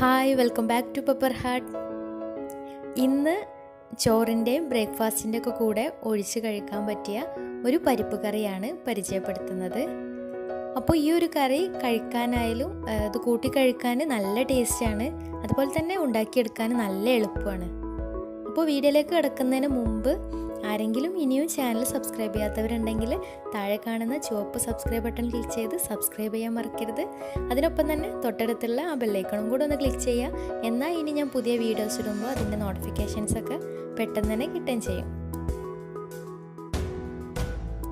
Hi welcome back to pepper heart ഇന്ന് ചോറിന്റെയും ബ്രേക്ക്ഫാസ്റ്റിന്റെ ഒക്കെ കൂടെ ഒഴിച്ച് കഴിക്കാൻ പറ്റിയ ഒരു പരിപ്പ് കറിയാണ് പരിചയപ്പെടുത്തുന്നത്. അപ്പോൾ ഈ ഒരു കറി കഴിക്കാനായാലും അത് കൂട്ടി കഴിക്കാൻ നല്ല ടേസ്റ്റാണ്. അതുപോലെ തന്നെ ഉണ്ടാക്കിയെടുക്കാൻ നല്ല എളുപ്പമാണ്. അപ്പോൾ വീഡിയോയിലേക്ക് കിടക്കുന്നതിന് മുമ്പ് ആരെങ്കിലും ഇനിയും ചാനൽ സബ്സ്ക്രൈബ് ചെയ്യാത്തവരുണ്ടെങ്കിൽ താഴെ കാണുന്ന ചുവപ്പ് സബ്സ്ക്രൈബ് ബട്ടൺ ക്ലിക്ക് ചെയ്ത് സബ്സ്ക്രൈബ് ചെയ്യാൻ മറക്കരുത്. അതിനൊപ്പം തന്നെ തൊട്ടടുത്തുള്ള ആ ബെല്ലൈക്കണും കൂടെ ഒന്ന് ക്ലിക്ക് ചെയ്യുക. എന്നാൽ ഇനി ഞാൻ പുതിയ വീഡിയോസ് ഇടുമ്പോൾ അതിന്റെ നോട്ടിഫിക്കേഷൻസ് ഒക്കെ പെട്ടെന്ന് തന്നെ കിട്ടുകയും ചെയ്യും.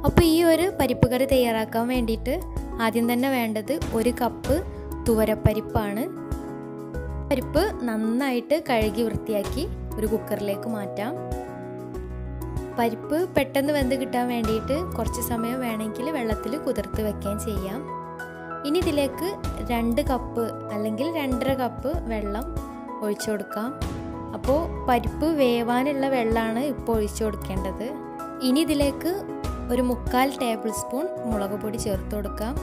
അപ്പോൾ ഈ ഒരു പരിപ്പ് കറി തയ്യാറാക്കാൻ വേണ്ടിയിട്ട് ആദ്യം തന്നെ വേണ്ടത് ഒരു കപ്പ് തുവരപ്പരിപ്പാണ്. പരിപ്പ് നന്നായിട്ട് കഴുകി വൃത്തിയാക്കി ഒരു കുക്കറിലേക്ക് മാറ്റാം. പരിപ്പ് പെട്ടെന്ന് വെന്ത് കിട്ടാൻ വേണ്ടിയിട്ട് കുറച്ച് സമയം വേണമെങ്കിൽ വെള്ളത്തിൽ കുതിർത്ത് വെക്കുകയും ചെയ്യാം. ഇനി ഇതിലേക്ക് രണ്ട് കപ്പ് അല്ലെങ്കിൽ രണ്ടര കപ്പ് വെള്ളം ഒഴിച്ചു കൊടുക്കാം. അപ്പോൾ പരിപ്പ് വേവാനുള്ള വെള്ളമാണ് ഇപ്പോൾ ഒഴിച്ചു കൊടുക്കേണ്ടത്. ഇനി ഇതിലേക്ക് ഒരു മുക്കാൽ ടേബിൾ സ്പൂൺ മുളക് പൊടി ചേർത്ത് കൊടുക്കാം.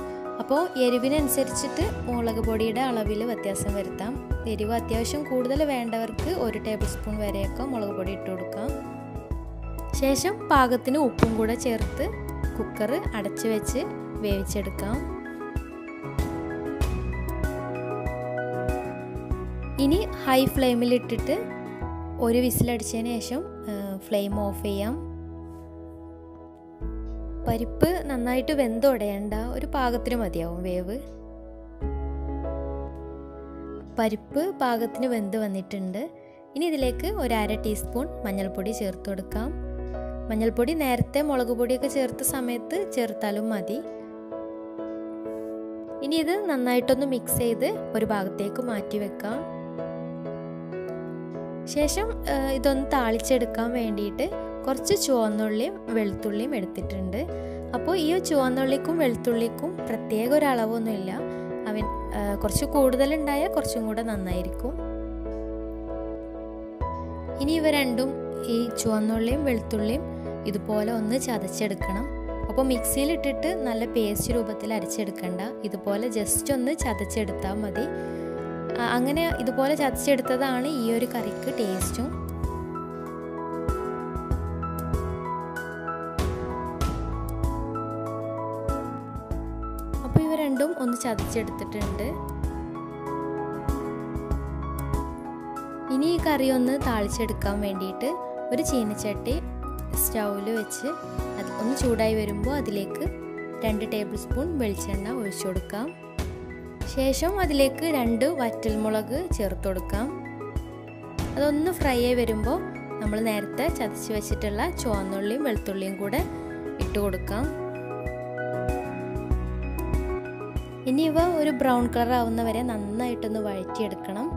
അപ്പോൾ എരിവിനനുസരിച്ചിട്ട് മുളക് പൊടിയുടെ അളവിൽ വ്യത്യാസം വരുത്താം. എരിവ് അത്യാവശ്യം കൂടുതൽ വേണ്ടവർക്ക് ഒരു ടേബിൾ സ്പൂൺ വരെയൊക്കെ മുളക് പൊടി ഇട്ട് കൊടുക്കാം. ശേഷം പാകത്തിന് ഉപ്പും കൂടെ ചേർത്ത് കുക്കർ അടച്ചു വെച്ച് വേവിച്ചെടുക്കാം. ഇനി ഹൈ ഫ്ലെയിമിൽ ഇട്ടിട്ട് ഒരു വിസിലടിച്ചതിന് ശേഷം ഫ്ലെയിം ഓഫ് ചെയ്യാം. പരിപ്പ് നന്നായിട്ട് വെന്തുടയണ്ട ഒരു പാകത്തിന് മതിയാവും വേവ്. പരിപ്പ് പാകത്തിന് വെന്ത് വന്നിട്ടുണ്ട്. ഇനി ഇതിലേക്ക് ഒരു അര ടീസ്പൂൺ മഞ്ഞൾപ്പൊടി ചേർത്ത് കൊടുക്കാം. മഞ്ഞൾപ്പൊടി നേരത്തെ മുളക് പൊടിയൊക്കെ ചേർത്ത സമയത്ത് ചേർത്താലും മതി. ഇനി ഇത് നന്നായിട്ടൊന്ന് മിക്സ് ചെയ്ത് ഒരു ഭാഗത്തേക്ക് മാറ്റി വെക്കാം. ശേഷം ഇതൊന്ന് താളിച്ചെടുക്കാൻ വേണ്ടിയിട്ട് കുറച്ച് ചുവന്നുള്ളിയും വെളുത്തുള്ളിയും എടുത്തിട്ടുണ്ട്. അപ്പോൾ ഈ ചുവന്നുള്ളിക്കും വെളുത്തുള്ളിക്കും പ്രത്യേക ഒരു അവൻ കുറച്ച് കൂടുതലുണ്ടായാൽ കുറച്ചും കൂടെ നന്നായിരിക്കും. ഇനി ഇവ രണ്ടും ഈ ചുവന്നുള്ളിയും വെളുത്തുള്ളിയും ഇതുപോലെ ഒന്ന് ചതച്ചെടുക്കണം. അപ്പോൾ മിക്സിയിലിട്ടിട്ട് നല്ല പേസ്റ്റ് രൂപത്തിൽ അരച്ചെടുക്കണ്ട. ഇതുപോലെ ജസ്റ്റ് ഒന്ന് ചതച്ചെടുത്താൽ മതി. അങ്ങനെ ഇതുപോലെ ചതച്ചെടുത്തതാണ് ഈ ഒരു കറിക്ക് ടേസ്റ്റും അപ്പോൾ ഇവ രണ്ടും ഒന്ന് ചതച്ചെടുത്തിട്ടുണ്ട്. ഇനി ഈ കറി ഒന്ന് താളിച്ചെടുക്കാൻ വേണ്ടിയിട്ട് ഒരു ചീനച്ചട്ടി സ്റ്റൗവിൽ വെച്ച് അത് ഒന്ന് ചൂടായി വരുമ്പോൾ അതിലേക്ക് രണ്ട് ടേബിൾ സ്പൂൺ വെളിച്ചെണ്ണ ഒഴിച്ചു കൊടുക്കാം. ശേഷം അതിലേക്ക് രണ്ട് വറ്റൽമുളക് ചേർത്ത് കൊടുക്കാം. അതൊന്ന് ഫ്രൈ ആയി വരുമ്പോൾ നമ്മൾ നേരത്തെ ചതച്ച് വെച്ചിട്ടുള്ള ചുവന്നുള്ളിയും വെളുത്തുള്ളിയും കൂടെ ഇട്ട് കൊടുക്കാം. ഇനി ഇവ ഒരു ബ്രൗൺ കളർ ആവുന്നവരെ നന്നായിട്ടൊന്ന് വഴറ്റിയെടുക്കണം.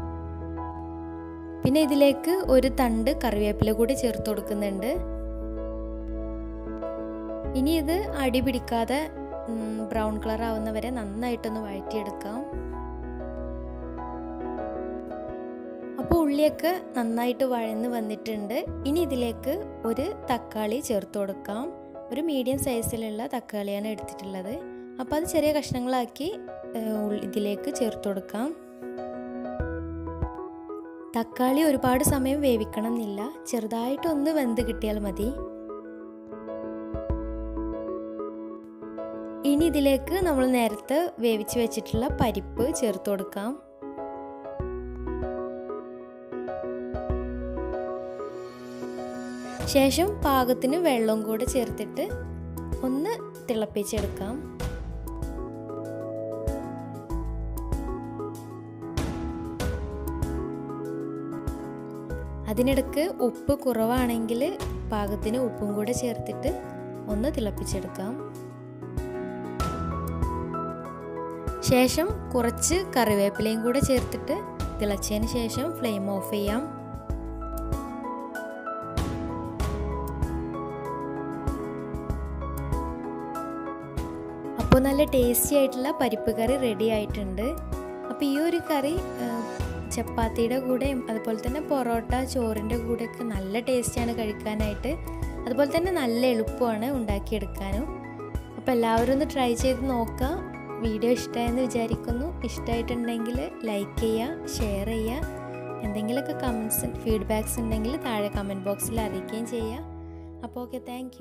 പിന്നെ ഇതിലേക്ക് ഒരു തണ്ട് കറിവേപ്പില കൂടി ചേർത്ത് കൊടുക്കുന്നുണ്ട്. ഇനി ഇത് അടി പിടിക്കാതെ ബ്രൗൺ കളർ ആവുന്നവരെ നന്നായിട്ടൊന്ന് വഴറ്റിയെടുക്കാം. അപ്പോൾ ഉള്ളിയൊക്കെ നന്നായിട്ട് വഴന്ന് വന്നിട്ടുണ്ട്. ഇനി ഇതിലേക്ക് ഒരു തക്കാളി ചേർത്ത് കൊടുക്കാം. ഒരു മീഡിയം സൈസിലുള്ള തക്കാളിയാണ് എടുത്തിട്ടുള്ളത്. അപ്പോൾ അത് ചെറിയ കഷ്ണങ്ങളാക്കി ഇതിലേക്ക് ചേർത്ത് കൊടുക്കാം. തക്കാളി ഒരുപാട് സമയം വേവിക്കണം എന്നില്ല ചെറുതായിട്ടൊന്ന് വെന്ത് കിട്ടിയാൽ മതി. ഇനി ഇതിലേക്ക് നമ്മൾ നേരത്തെ വേവിച്ച് വെച്ചിട്ടുള്ള പരിപ്പ് ചേർത്ത് കൊടുക്കാം. ശേഷം പാകത്തിന് വെള്ളം കൂടെ ചേർത്തിട്ട് ഒന്ന് തിളപ്പിച്ചെടുക്കാം. അതിനിടക്ക് ഉപ്പ് കുറവാണെങ്കിൽ പാകത്തിന് ഉപ്പും കൂടെ ചേർത്തിട്ട് ഒന്ന് തിളപ്പിച്ചെടുക്കാം. ശേഷം കുറച്ച് കറിവേപ്പിലയും കൂടെ ചേർത്തിട്ട് തിളച്ചതിന് ശേഷം ഫ്ലെയിം ഓഫ് ചെയ്യാം. അപ്പോൾ നല്ല ടേസ്റ്റി ആയിട്ടുള്ള പരിപ്പ് കറി റെഡി ആയിട്ടുണ്ട്. അപ്പോൾ ഈ ഒരു കറി ചപ്പാത്തിയുടെ കൂടെയും അതുപോലെ തന്നെ പൊറോട്ട ചോറിന്റെ കൂടെയൊക്കെ നല്ല ടേസ്റ്റിയാണ് കഴിക്കാനായിട്ട്. അതുപോലെ തന്നെ നല്ല എളുപ്പമാണ് ഉണ്ടാക്കിയെടുക്കാനും. അപ്പോൾ എല്ലാവരും ഒന്ന് ട്രൈ ചെയ്ത് നോക്കുക. വീഡിയോ ഇഷ്ടമായെന്ന് വിചാരിക്കുന്നു. ഇഷ്ടമായിട്ടുണ്ടെങ്കിൽ ലൈക്ക് ചെയ്യുക ഷെയർ ചെയ്യുക എന്തെങ്കിലുമൊക്കെ കമൻസ് ഫീഡ്ബാക്സ് ഉണ്ടെങ്കിൽ താഴെ കമന്റ് ബോക്സിൽ അറിയിക്കുകയും ചെയ്യുക അപ്പോൾ ഓക്കെ താങ്ക്